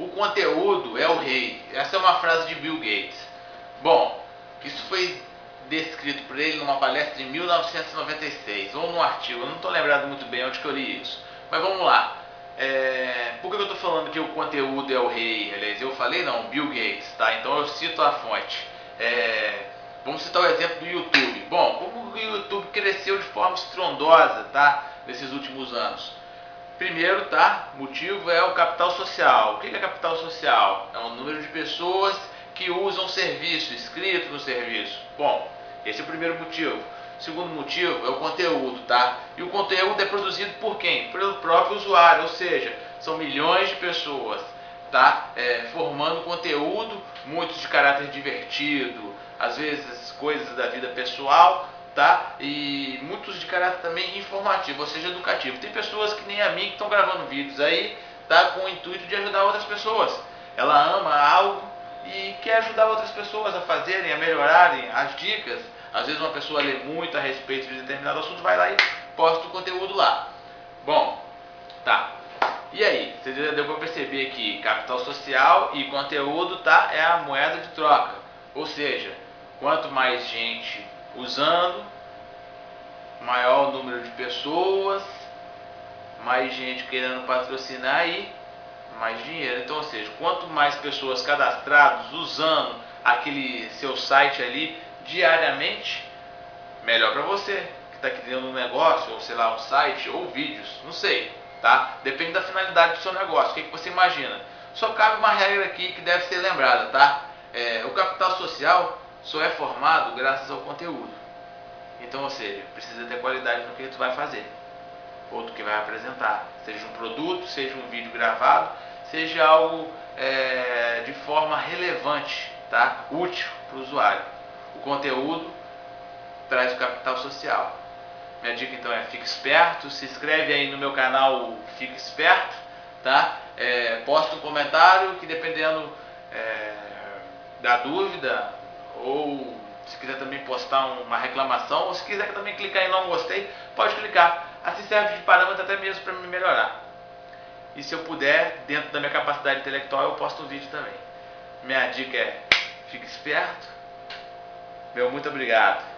O conteúdo é o rei. Essa é uma frase de Bill Gates. Bom, isso foi descrito por ele numa palestra de 1996, ou num artigo, eu não estou lembrado muito bem onde que eu li isso. Mas vamos lá. É, por que eu estou falando que o conteúdo é o rei? Aliás, eu falei não, Bill Gates, tá? Então eu cito a fonte. É, vamos citar o exemplo do YouTube. Bom, como o YouTube cresceu de forma estrondosa, tá? Nesses últimos anos. Primeiro, tá? Motivo é o capital social. O que é capital social? É o número de pessoas que usam o serviço, inscritos no serviço. Bom, esse é o primeiro motivo. O segundo motivo é o conteúdo, tá? E o conteúdo é produzido por quem? Pelo próprio usuário, ou seja, são milhões de pessoas, tá? É, formando conteúdo, muitos de caráter divertido, às vezes coisas da vida pessoal, tá? E muitos de caráter também informativo, ou seja, educativo. Tem pessoas que nem a mim que estão gravando vídeos aí, tá? Com o intuito de ajudar outras pessoas. Ela ama algo e quer ajudar outras pessoas a fazerem, a melhorarem as dicas. Às vezes uma pessoa lê muito a respeito de determinado assunto, vai lá e posta o conteúdo lá. Bom, tá. E aí, você já deu para perceber que capital social e conteúdo tá, é a moeda de troca. Ou seja, quanto mais gente usando, maior número de pessoas, mais gente querendo patrocinar e mais dinheiro. Então, ou seja, quanto mais pessoas cadastradas usando aquele seu site ali diariamente, melhor para você que está criando um negócio, ou sei lá, um site, ou vídeos, não sei, tá? Depende da finalidade do seu negócio. O que, que você imagina? Só cabe uma regra aqui que deve ser lembrada, tá? É, o capital social só é formado graças ao conteúdo. Então, ou seja, precisa ter qualidade no que tu vai fazer, ou do que vai apresentar. Seja um produto, seja um vídeo gravado, seja algo é, de forma relevante, tá? útil para o usuário. O conteúdo traz o capital social. Minha dica então é fique esperto, se inscreve aí no meu canal Fique Esperto, tá? É, posta um comentário que dependendo é, da dúvida ou se quiser também postar uma reclamação ou se quiser também clicar em não gostei, pode clicar. Assim serve de parâmetro até mesmo para me melhorar. E se eu puder, dentro da minha capacidade intelectual, eu posto um vídeo também. Minha dica é fique esperto. Meu muito obrigado.